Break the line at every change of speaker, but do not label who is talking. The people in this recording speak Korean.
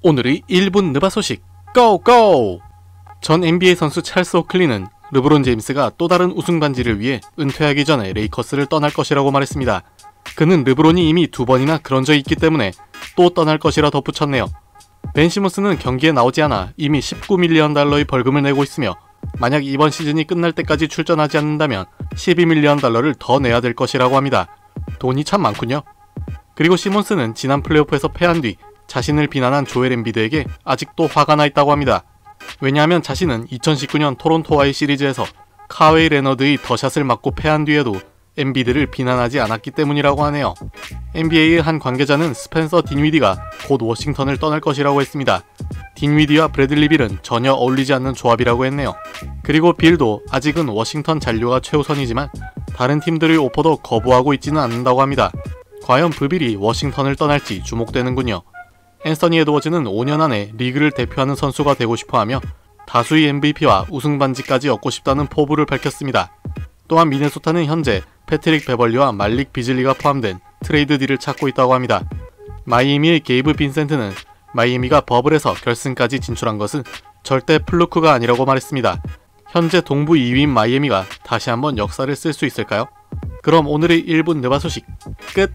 오늘의 1분 느바 소식 고고! 전 NBA 선수 찰스 오클리는 르브론 제임스가 또 다른 우승 반지를 위해 은퇴하기 전에 레이커스를 떠날 것이라고 말했습니다. 그는 르브론이 이미 두 번이나 그런 적이 있기 때문에 또 떠날 것이라 덧붙였네요. 벤 시몬스는 경기에 나오지 않아 이미 19밀리언 달러의 벌금을 내고 있으며 만약 이번 시즌이 끝날 때까지 출전하지 않는다면 12밀리언 달러를 더 내야 될 것이라고 합니다. 돈이 참 많군요. 그리고 시몬스는 지난 플레이오프에서 패한 뒤 자신을 비난한 조엘 엠비드에게 아직도 화가 나 있다고 합니다. 왜냐하면 자신은 2019년 토론토와의 시리즈에서 카웨이 레너드의 The Shot을 맞고 패한 뒤에도 엠비드를 비난하지 않았기 때문이라고 하네요. NBA의 한 관계자는 스펜서 딘위디가 곧 워싱턴을 떠날 것이라고 했습니다. 딘위디와 브래들리 빌은 전혀 어울리지 않는 조합이라고 했네요. 그리고 빌도 아직은 워싱턴 잔류가 최우선이지만 다른 팀들의 오퍼도 거부하고 있지는 않는다고 합니다. 과연 브빌이 워싱턴을 떠날지 주목되는군요. 앤서니 에드워즈는 5년 안에 리그를 대표하는 선수가 되고 싶어하며 다수의 MVP와 우승 반지까지 얻고 싶다는 포부를 밝혔습니다. 또한 미네소타는 현재 패트릭 베벌리와 말릭 비즐리가 포함된 트레이드 딜을 찾고 있다고 합니다. 마이애미의 게이브 빈센트는 마이애미가 버블에서 결승까지 진출한 것은 절대 fluke가 아니라고 말했습니다. 현재 동부 2위인 마이애미가 다시 한번 역사를 쓸 수 있을까요? 그럼 오늘의 1분 느바 소식 끝!